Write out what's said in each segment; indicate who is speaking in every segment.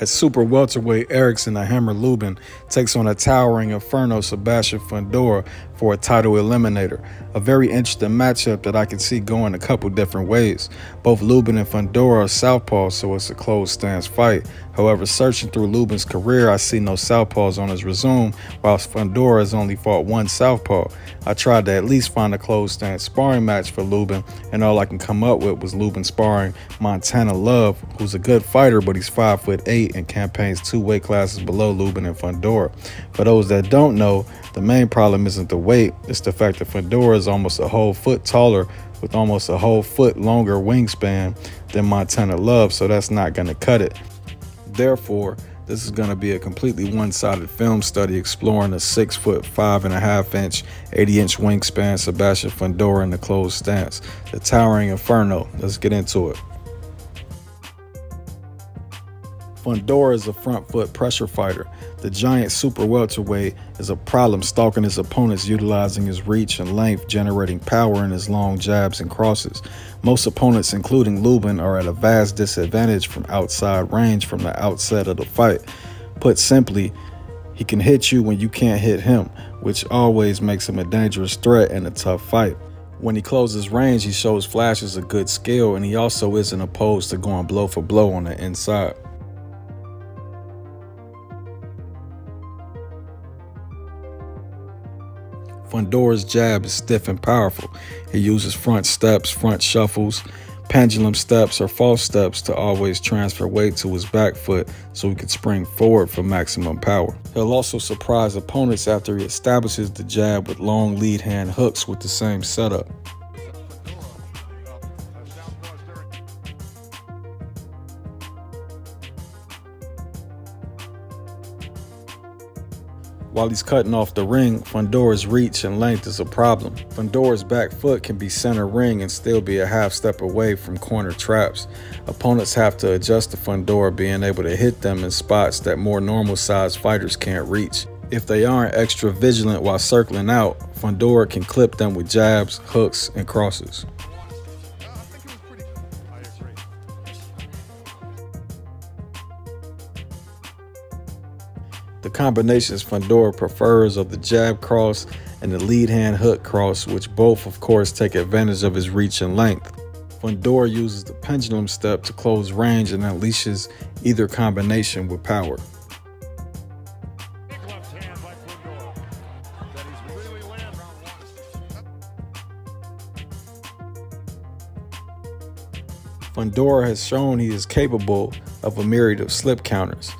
Speaker 1: At super welterweight, Ericson, the Hammer Lubin, takes on a towering Inferno Sebastian Fundora for a title eliminator. A very interesting matchup that I can see going a couple different ways. Both Lubin and Fundora are southpaws, so it's a close stance fight. However, searching through Lubin's career, I see no southpaws on his resume, whilst Fundora has only fought one southpaw. I tried to at least find a close stance sparring match for Lubin, and all I can come up with was Lubin sparring Montana Love, who's a good fighter, but he's 5 foot 8 and campaigns two weight classes below Lubin and Fundora. For those that don't know, the main problem isn't the weight, it's the fact that Fundora is almost a whole foot taller with almost a whole foot longer wingspan than Montana Love, so that's not going to cut it. Therefore, this is going to be a completely one-sided film study exploring the six foot five and a half inch, 80 inch wingspan Sebastian Fundora in the closed stance, the towering inferno. Let's get into it. Fundora is a front foot pressure fighter. The giant super welterweight is a problem stalking his opponents utilizing his reach and length, generating power in his long jabs and crosses. Most opponents, including Lubin, are at a vast disadvantage from outside range from the outset of the fight. Put simply, he can hit you when you can't hit him, which always makes him a dangerous threat in a tough fight. When he closes range, he shows flashes of good skill, and he also isn't opposed to going blow for blow on the inside. Fundora's jab is stiff and powerful. He uses front steps, front shuffles, pendulum steps, or false steps to always transfer weight to his back foot so he can spring forward for maximum power. He'll also surprise opponents after he establishes the jab with long lead hand hooks with the same setup. While he's cutting off the ring, Fundora's reach and length is a problem. Fundora's back foot can be center ring and still be a half step away from corner traps. Opponents have to adjust to Fundora being able to hit them in spots that more normal sized fighters can't reach. If they aren't extra vigilant while circling out, Fundora can clip them with jabs, hooks, and crosses. The combinations Fundora prefers are the jab cross and the lead hand hook cross, which both, of course, take advantage of his reach and length. Fundora uses the pendulum step to close range and unleashes either combination with power. Fundora has shown he is capable of a myriad of slip counters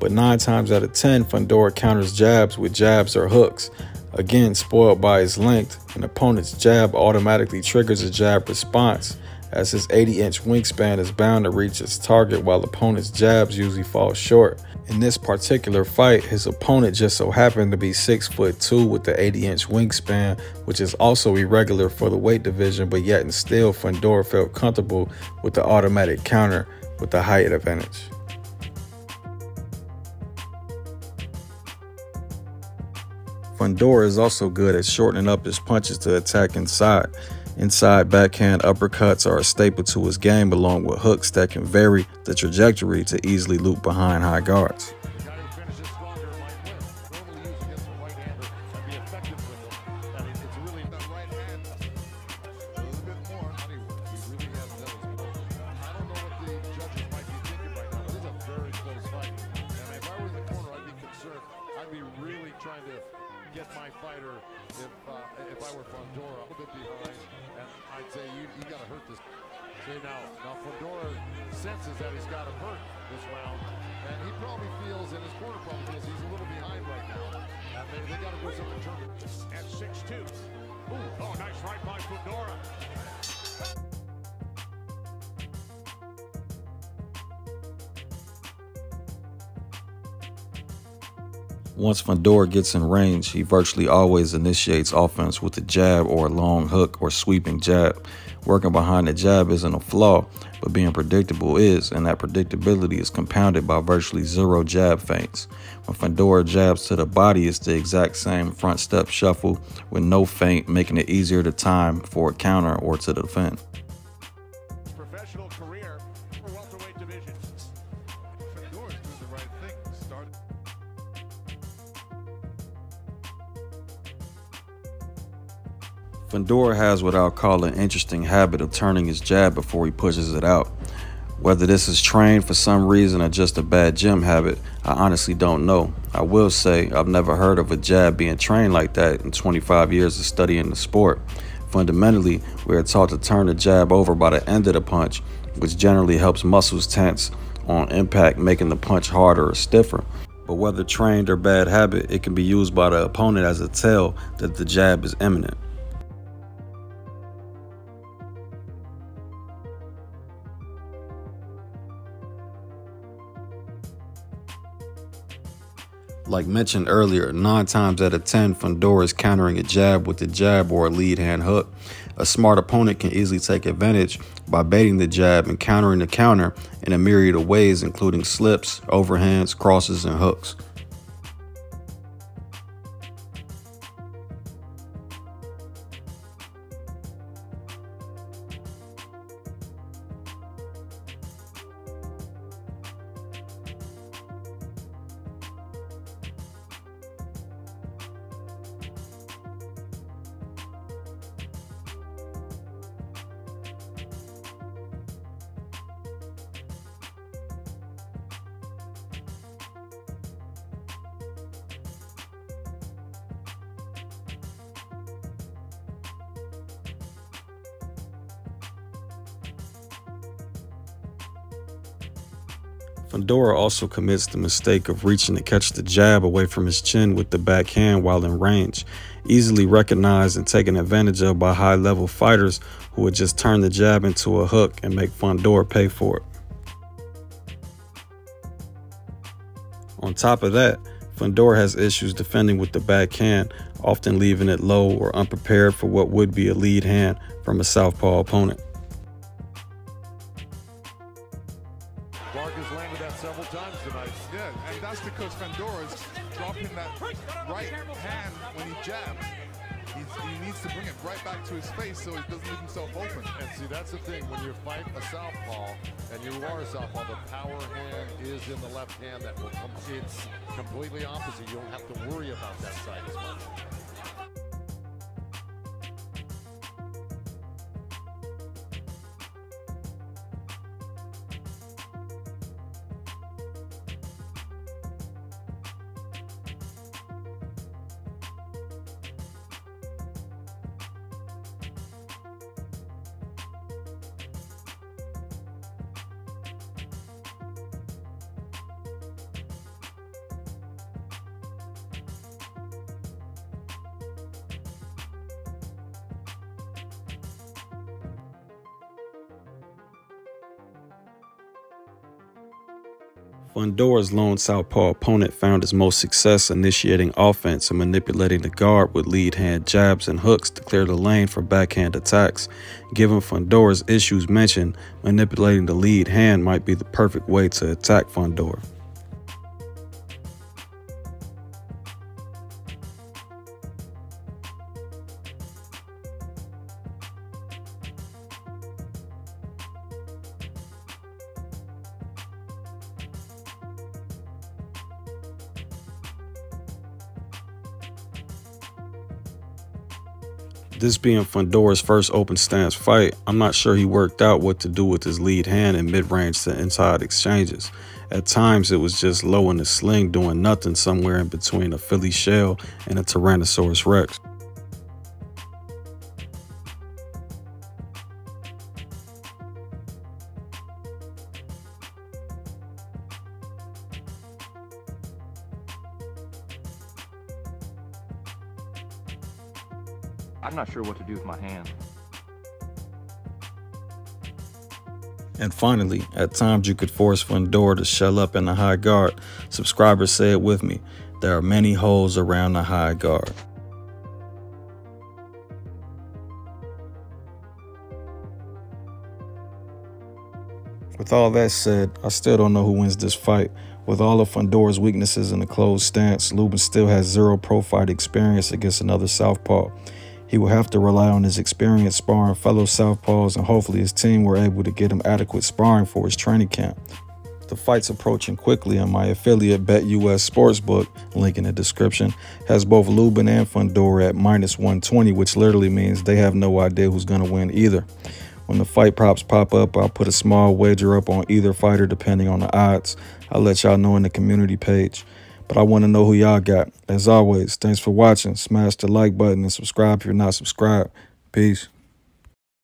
Speaker 1: but nine times out of 10, Fundora counters jabs with jabs or hooks. Again, spoiled by his length, an opponent's jab automatically triggers a jab response, as his 80 inch wingspan is bound to reach its target while opponent's jabs usually fall short. In this particular fight, his opponent just so happened to be 6 foot 2 with the 80 inch wingspan, which is also irregular for the weight division, but yet and still Fundora felt comfortable with the automatic counter with the height advantage. Fundora is also good at shortening up his punches to attack inside. Inside backhand uppercuts are a staple to his game along with hooks that can vary the trajectory to easily loop behind high guards.
Speaker 2: Get my fighter if uh, if I were Fundora. A little bit behind, and I'd say you, you got to hurt this. See now, now Fundora senses that he's got to hurt this round, and he probably feels, and his corner probably feels he's a little behind right now. And maybe they got to do something.
Speaker 3: At 6'2". Ooh, oh, nice right by Fundora.
Speaker 1: Once Fundora gets in range, he virtually always initiates offense with a jab or a long hook or sweeping jab. Working behind the jab isn't a flaw, but being predictable is, and that predictability is compounded by virtually zero jab feints. When Fundora jabs to the body, it's the exact same front step shuffle with no feint, making it easier to time for a counter or to defend. Fundora has what I'll call an interesting habit of turning his jab before he pushes it out. Whether this is trained for some reason or just a bad gym habit, I honestly don't know. I will say I've never heard of a jab being trained like that in 25 years of studying the sport. Fundamentally, we are taught to turn the jab over by the end of the punch, which generally helps muscles tense on impact, making the punch harder or stiffer. But whether trained or bad habit, it can be used by the opponent as a tell that the jab is imminent. Like mentioned earlier, 9 times out of 10, Fundora is countering a jab with a jab or a lead hand hook. A smart opponent can easily take advantage by baiting the jab and countering the counter in a myriad of ways, including slips, overhands, crosses, and hooks. Fundora also commits the mistake of reaching to catch the jab away from his chin with the backhand while in range, easily recognized and taken advantage of by high level fighters who would just turn the jab into a hook and make Fundora pay for it. On top of that, Fundora has issues defending with the backhand, often leaving it low or unprepared for what would be a lead hand from a southpaw opponent.
Speaker 4: Because Fundora's dropping that right hand when he jabs. He's, he needs to bring it right back to his face so he doesn't leave himself open.
Speaker 2: And see, that's the thing. When you fight a southpaw, and you are a southpaw, the power hand is in the left hand that will come. It's completely opposite. You don't have to worry about that side as much.
Speaker 1: Fundora's lone southpaw opponent found his most success initiating offense and manipulating the guard with lead hand jabs and hooks to clear the lane for backhand attacks. Given Fundora's issues mentioned, manipulating the lead hand might be the perfect way to attack Fundora. This being Fundora's first open stance fight, I'm not sure he worked out what to do with his lead hand in mid-range to inside exchanges. At times, it was just low in the sling doing nothing somewhere in between a Philly shell and a Tyrannosaurus Rex.
Speaker 5: Sure what to do with my hand.
Speaker 1: And finally, at times you could force Fundora to shell up in the high guard. Subscribers say it with me. There are many holes around the high guard. With all that said, I still don't know who wins this fight. With all of Fundora's weaknesses in the closed stance, Lubin still has zero pro fight experience against another southpaw. He will have to rely on his experience sparring fellow Southpaws, and hopefully his team were able to get him adequate sparring for his training camp. The fight's approaching quickly, and my affiliate BetUS Sportsbook, link in the description, has both Lubin and Fundora at minus 120, which literally means they have no idea who's going to win either. When the fight props pop up, I'll put a small wager up on either fighter depending on the odds. I'll let y'all know in the community page. But I want to know who y'all got. As always, thanks for watching. Smash the like button and subscribe if you're not subscribed. Peace.